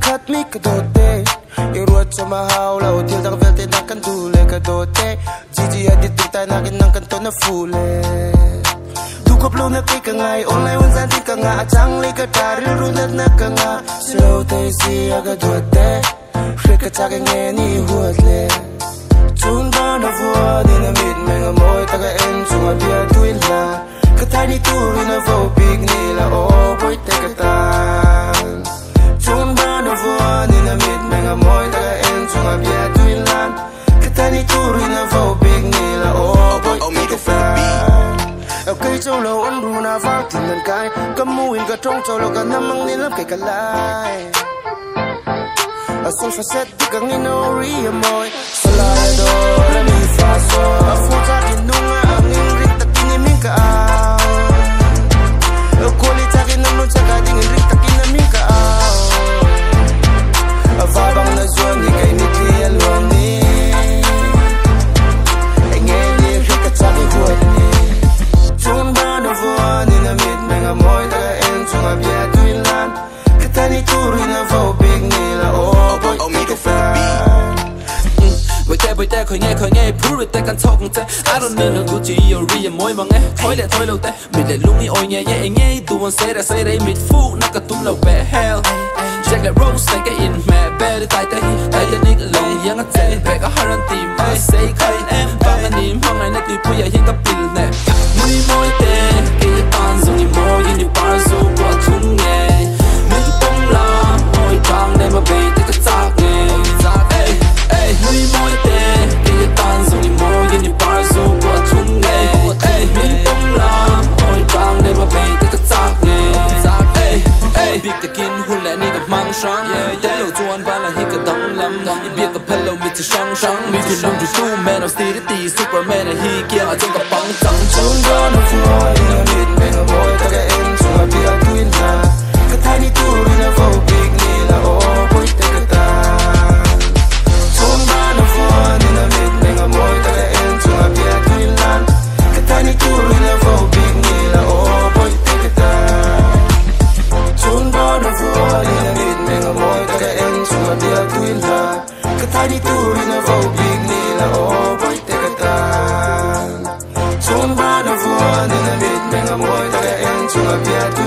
Cut me kadote sama kadote adit fule nang kan to na fu le ka ngai online wan san ti ka nga chang le ka ta ru na na ka nga slow te si aga do te Hre ka cha ka nge ni huat le Chun ba na vua ni na mit me nga moi ta ka en chung a bia tuin la. Ka ta ni tu ri na vo big ni la oh boy te ka cây châu lâu ăn ru na vang tin nan kai kam mu in ka trong châu lâu ka măng ni lam kai ka lai a sol fa set di ka ngi no ri moy salai ka ta ni tu ri na vo big ni la o boy o mi ka fa Bởi thế bởi thế khởi nghe khởi nghe Pru rồi tay căn thọc thế I don't know nó chỉ yêu ri môi mà nghe Thôi lẹ thôi lâu thế Mình lại lúc đi ôi nhẹ nhẹ nghe Tu vẫn sẽ ra sẽ đây mịt phu Nó cả tung lâu bè hell. Jack lại rose này cái in mẹ gặp mang sang Tế lộ ba là hi ka dang lam biết ka pello mi ti shang shang Mi ti lung tu tu man of steel Superman a hi kia a jeng ka pang chang chun body to ring of all big Oh boy, take a tan Soon bad of one and a bit Mega boy, take a di to a beer to